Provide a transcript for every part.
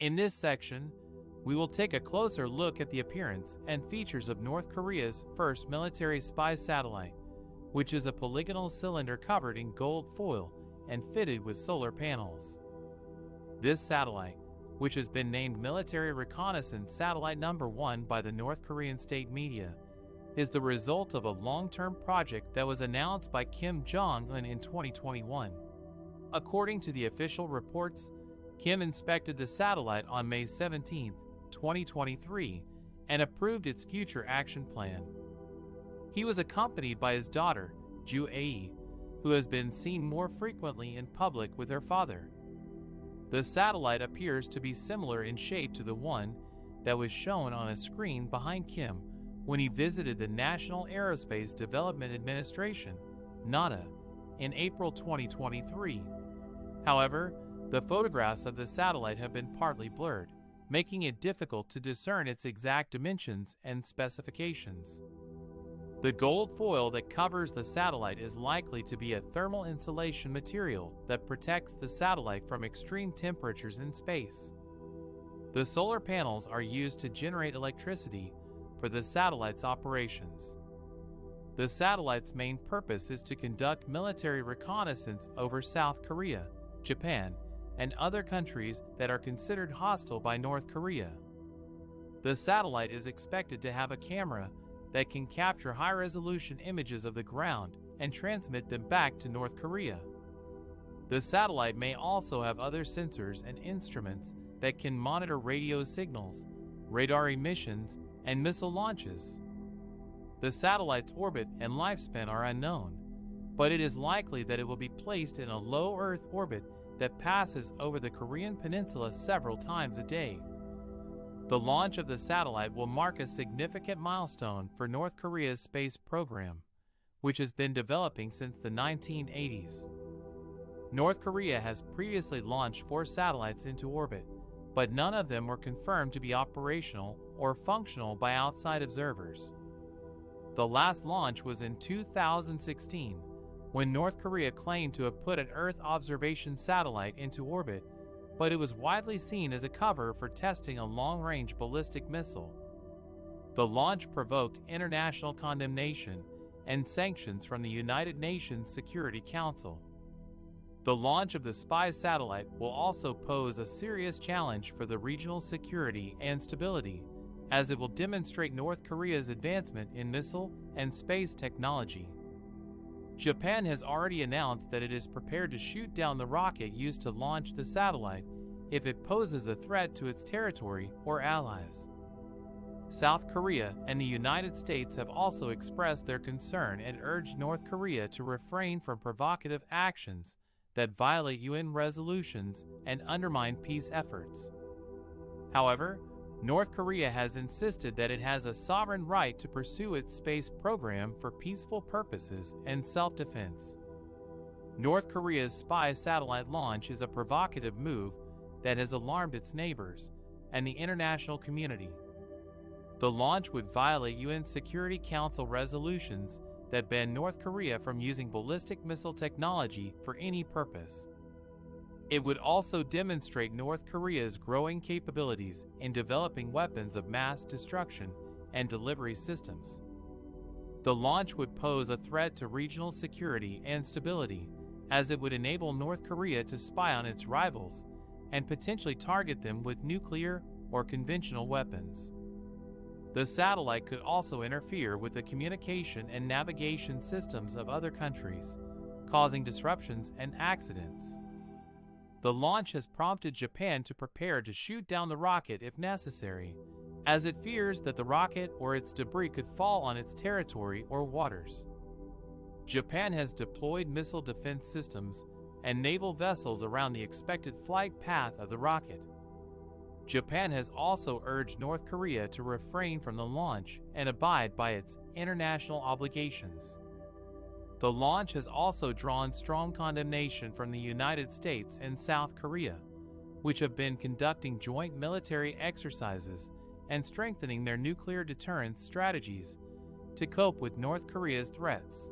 In this section, we will take a closer look at the appearance and features of North Korea's first military spy satellite, which is a polygonal cylinder covered in gold foil and fitted with solar panels. This satellite, which has been named Military Reconnaissance Satellite Number 1 by the North Korean state media, is the result of a long-term project that was announced by Kim Jong-un in 2021. According to the official reports, Kim inspected the satellite on May 17, 2023, and approved its future action plan. He was accompanied by his daughter, Ju Ae, who has been seen more frequently in public with her father. The satellite appears to be similar in shape to the one that was shown on a screen behind Kim when he visited the National Aerospace Development Administration, NADA, in April 2023. However, the photographs of the satellite have been partly blurred, making it difficult to discern its exact dimensions and specifications. The gold foil that covers the satellite is likely to be a thermal insulation material that protects the satellite from extreme temperatures in space. The solar panels are used to generate electricity for the satellite's operations. The satellite's main purpose is to conduct military reconnaissance over South Korea, Japan, and other countries that are considered hostile by North Korea. The satellite is expected to have a camera that can capture high resolution images of the ground and transmit them back to North Korea. The satellite may also have other sensors and instruments that can monitor radio signals, radar emissions, and missile launches. The satellite's orbit and lifespan are unknown, but it is likely that it will be placed in a low Earth orbit that passes over the Korean peninsula several times a day. The launch of the satellite will mark a significant milestone for North Korea's space program, which has been developing since the 1980s. North Korea has previously launched four satellites into orbit, but none of them were confirmed to be operational or functional by outside observers. The last launch was in 2016, when North Korea claimed to have put an Earth observation satellite into orbit but it was widely seen as a cover for testing a long range ballistic missile. The launch provoked international condemnation and sanctions from the United Nations Security Council. The launch of the spy satellite will also pose a serious challenge for the regional security and stability, as it will demonstrate North Korea's advancement in missile and space technology. Japan has already announced that it is prepared to shoot down the rocket used to launch the satellite if it poses a threat to its territory or allies. South Korea and the United States have also expressed their concern and urged North Korea to refrain from provocative actions that violate UN resolutions and undermine peace efforts. However, North Korea has insisted that it has a sovereign right to pursue its space program for peaceful purposes and self defense. North Korea's spy satellite launch is a provocative move that has alarmed its neighbors and the international community. The launch would violate UN Security Council resolutions that ban North Korea from using ballistic missile technology for any purpose. It would also demonstrate North Korea's growing capabilities in developing weapons of mass destruction and delivery systems. The launch would pose a threat to regional security and stability, as it would enable North Korea to spy on its rivals and potentially target them with nuclear or conventional weapons. The satellite could also interfere with the communication and navigation systems of other countries, causing disruptions and accidents. The launch has prompted Japan to prepare to shoot down the rocket if necessary, as it fears that the rocket or its debris could fall on its territory or waters. Japan has deployed missile defense systems and naval vessels around the expected flight path of the rocket. Japan has also urged North Korea to refrain from the launch and abide by its international obligations. The launch has also drawn strong condemnation from the United States and South Korea, which have been conducting joint military exercises and strengthening their nuclear deterrence strategies to cope with North Korea's threats.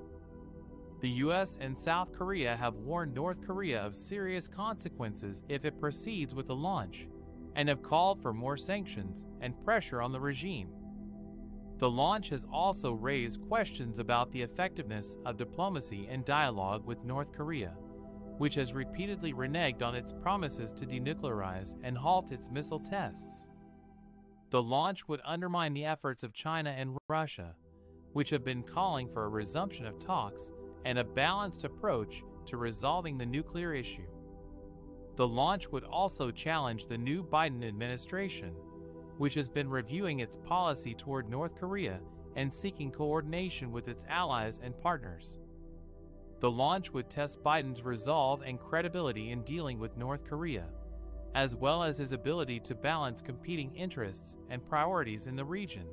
The US and South Korea have warned North Korea of serious consequences if it proceeds with the launch, and have called for more sanctions and pressure on the regime. The launch has also raised questions about the effectiveness of diplomacy and dialogue with North Korea, which has repeatedly reneged on its promises to denuclearize and halt its missile tests. The launch would undermine the efforts of China and Russia, which have been calling for a resumption of talks and a balanced approach to resolving the nuclear issue. The launch would also challenge the new Biden administration, which has been reviewing its policy toward North Korea and seeking coordination with its allies and partners. The launch would test Biden's resolve and credibility in dealing with North Korea, as well as his ability to balance competing interests and priorities in the region.